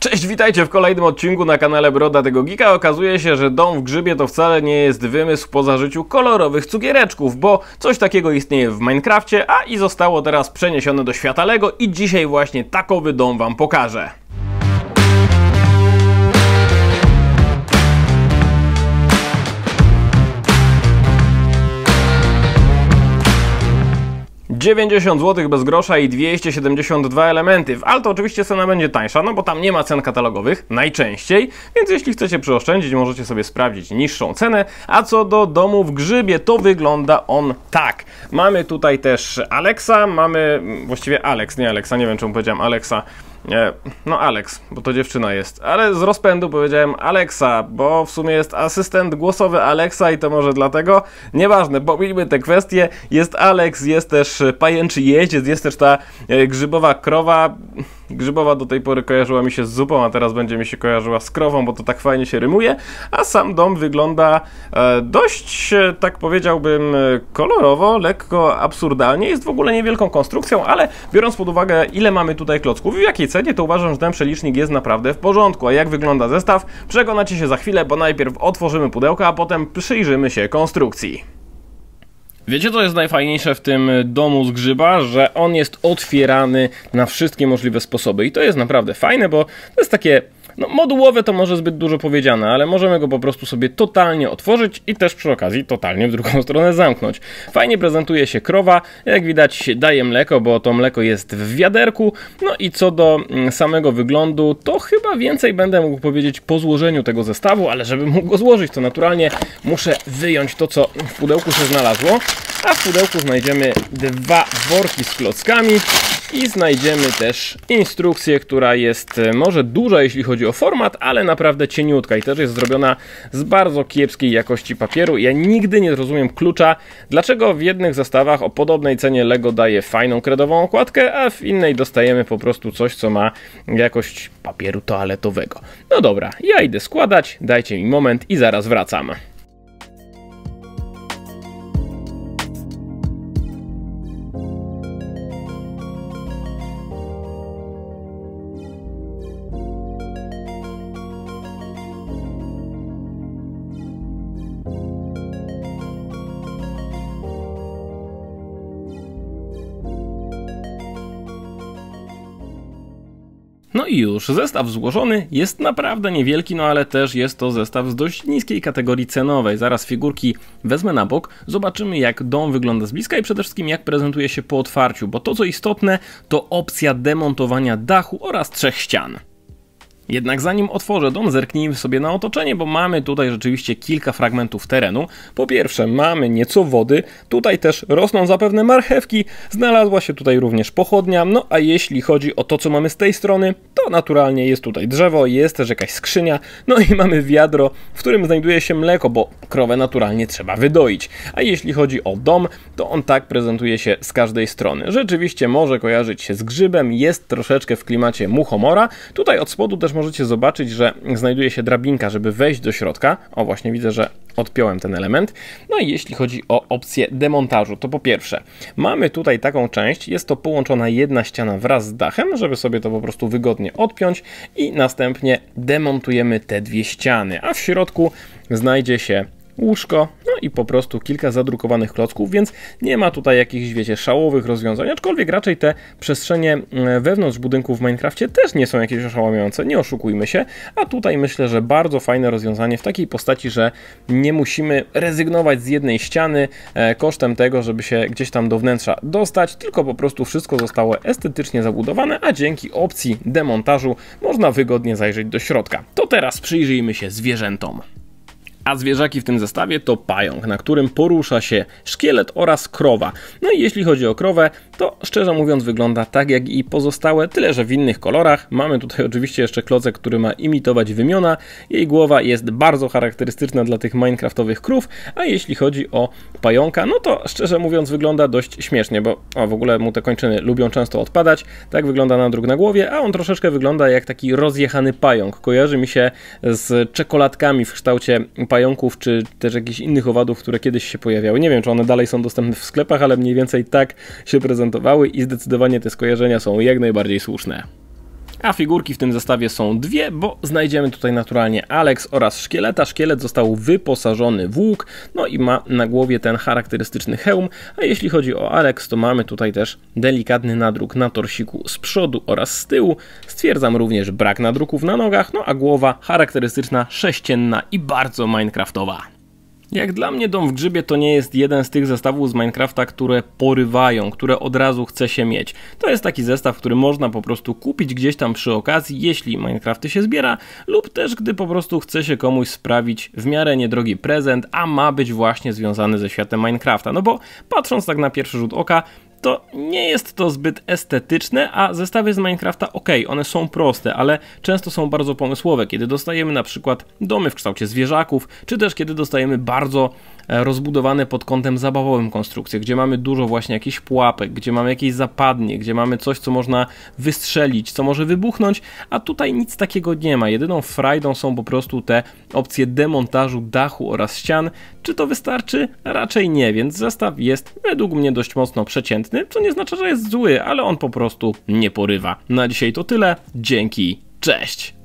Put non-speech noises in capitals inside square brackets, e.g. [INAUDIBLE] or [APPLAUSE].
Cześć, witajcie w kolejnym odcinku na kanale Broda tego Gika. Okazuje się, że dom w grzybie to wcale nie jest wymysł po zażyciu kolorowych cukiereczków, bo coś takiego istnieje w Minecrafcie, a i zostało teraz przeniesione do świata Lego i dzisiaj właśnie takowy dom wam pokażę. 90 zł bez grosza i 272 elementy. W Alto oczywiście cena będzie tańsza, no bo tam nie ma cen katalogowych, najczęściej, więc jeśli chcecie przeoszczędzić, możecie sobie sprawdzić niższą cenę. A co do domu w Grzybie, to wygląda on tak. Mamy tutaj też Alexa, mamy, właściwie Alex, nie Alexa, nie wiem czemu powiedziałem Alexa, no Alex, bo to dziewczyna jest. Ale z rozpędu powiedziałem Alexa, bo w sumie jest asystent głosowy Alexa i to może dlatego. Nieważne, pomijmy te kwestie. Jest Alex, jest też pajęczy jeździec, jest też ta e, grzybowa krowa. Grzybowa do tej pory kojarzyła mi się z zupą, a teraz będzie mi się kojarzyła z krową, bo to tak fajnie się rymuje. A sam dom wygląda e, dość, e, tak powiedziałbym, e, kolorowo, lekko absurdalnie. Jest w ogóle niewielką konstrukcją, ale biorąc pod uwagę, ile mamy tutaj klocków i w jakiej cenie, to uważam, że ten przelicznik jest naprawdę w porządku. A jak wygląda zestaw, przekonacie się za chwilę, bo najpierw otworzymy pudełko, a potem przyjrzymy się konstrukcji. Wiecie, co jest najfajniejsze w tym domu z grzyba? Że on jest otwierany na wszystkie możliwe sposoby. I to jest naprawdę fajne, bo to jest takie no, modułowe to może zbyt dużo powiedziane, ale możemy go po prostu sobie totalnie otworzyć i też przy okazji totalnie w drugą [LAUGHS] stronę zamknąć. Fajnie prezentuje się krowa, jak widać daje mleko, bo to mleko jest w wiaderku. No i co do mm, samego wyglądu, to chyba więcej będę mógł powiedzieć po złożeniu tego zestawu, ale żeby mógł go złożyć, to naturalnie muszę wyjąć to, co w pudełku się znalazło. A w pudełku znajdziemy dwa worki z klockami i znajdziemy też instrukcję, która jest e, może duża jeśli chodzi o format, ale naprawdę cieniutka i też jest zrobiona z bardzo kiepskiej jakości papieru. Ja nigdy nie rozumiem klucza, dlaczego w jednych zestawach o podobnej cenie Lego daje fajną kredową okładkę, a w innej dostajemy po prostu coś, co ma jakość papieru toaletowego. No dobra, ja idę składać, dajcie mi moment i zaraz wracam. I już, zestaw złożony jest naprawdę niewielki, no ale też jest to zestaw z dość niskiej kategorii cenowej. Zaraz figurki wezmę na bok, zobaczymy jak dom wygląda z bliska i przede wszystkim jak prezentuje się po otwarciu, bo to co istotne to opcja demontowania dachu oraz trzech ścian. Jednak zanim otworzę dom, zerknijmy sobie na otoczenie, bo mamy tutaj rzeczywiście kilka fragmentów terenu. Po pierwsze, mamy nieco wody, tutaj też rosną zapewne marchewki, znalazła się tutaj również pochodnia, no a jeśli chodzi o to, co mamy z tej strony, to naturalnie jest tutaj drzewo, jest też jakaś skrzynia, no i mamy wiadro, w którym znajduje się mleko, bo krowę naturalnie trzeba wydoić. A jeśli chodzi o dom, to on tak prezentuje się z każdej strony. Rzeczywiście może kojarzyć się z grzybem, jest troszeczkę w klimacie muchomora. Tutaj od spodu też możecie zobaczyć, że znajduje się drabinka, żeby wejść do środka. O, właśnie widzę, że odpiąłem ten element. No i jeśli chodzi o opcję demontażu, to po pierwsze, mamy tutaj taką część, jest to połączona jedna ściana wraz z dachem, żeby sobie to po prostu wygodnie odpiąć i następnie demontujemy te dwie ściany, a w środku znajdzie się łóżko, no i po prostu kilka zadrukowanych klocków, więc nie ma tutaj jakichś, wiecie, szałowych rozwiązań, aczkolwiek raczej te przestrzenie mm, wewnątrz budynku w Minecrafcie też nie są jakieś oszałamiające, nie oszukujmy się, a tutaj myślę, że bardzo fajne rozwiązanie w takiej postaci, że nie musimy rezygnować z jednej ściany e, kosztem tego, żeby się gdzieś tam do wnętrza dostać, tylko po prostu wszystko zostało estetycznie zabudowane, a dzięki opcji demontażu można wygodnie zajrzeć do środka. To teraz przyjrzyjmy się zwierzętom a zwierzaki w tym zestawie to pająk, na którym porusza się szkielet oraz krowa. No i jeśli chodzi o krowę, to szczerze mówiąc wygląda tak jak i pozostałe, tyle że w innych kolorach. Mamy tutaj oczywiście jeszcze klocek, który ma imitować wymiona. Jej głowa jest bardzo charakterystyczna dla tych minecraftowych krów, a jeśli chodzi o pająka, no to szczerze mówiąc wygląda dość śmiesznie, bo o, w ogóle mu te kończyny lubią często odpadać. Tak wygląda nadruk na głowie, a on troszeczkę wygląda jak taki rozjechany pająk. Kojarzy mi się z czekoladkami w kształcie pająka pająków, czy też jakichś innych owadów, które kiedyś się pojawiały. Nie wiem, czy one dalej są dostępne w sklepach, ale mniej więcej tak się prezentowały i zdecydowanie te skojarzenia są jak najbardziej słuszne. A figurki w tym zestawie są dwie, bo znajdziemy tutaj naturalnie Alex oraz szkieleta. Szkielet został wyposażony w łuk, no i ma na głowie ten charakterystyczny hełm, a jeśli chodzi o Alex, to mamy tutaj też delikatny nadruk na torsiku z przodu oraz z tyłu. Stwierdzam również brak nadruków na nogach, no a głowa charakterystyczna, sześcienna i bardzo minecraftowa. Jak dla mnie Dom w Grzybie to nie jest jeden z tych zestawów z Minecrafta, które porywają, które od razu chce się mieć. To jest taki zestaw, który można po prostu kupić gdzieś tam przy okazji, jeśli Minecrafty się zbiera, lub też gdy po prostu chce się komuś sprawić w miarę niedrogi prezent, a ma być właśnie związany ze światem Minecrafta. No bo patrząc tak na pierwszy rzut oka, to nie jest to zbyt estetyczne, a zestawy z Minecrafta, ok, one są proste, ale często są bardzo pomysłowe, kiedy dostajemy na przykład domy w kształcie zwierzaków, czy też kiedy dostajemy bardzo e, rozbudowane pod kątem zabawowym konstrukcje, gdzie mamy dużo właśnie jakichś pułapek, gdzie mamy jakieś zapadnie, gdzie mamy coś, co można wystrzelić, co może wybuchnąć, a tutaj nic takiego nie ma. Jedyną frajdą są po prostu te opcje demontażu dachu oraz ścian. Czy to wystarczy? Raczej nie, więc zestaw jest według mnie dość mocno przeciętny co nie znaczy, że jest zły, ale on po prostu nie porywa. Na dzisiaj to tyle. Dzięki. Cześć!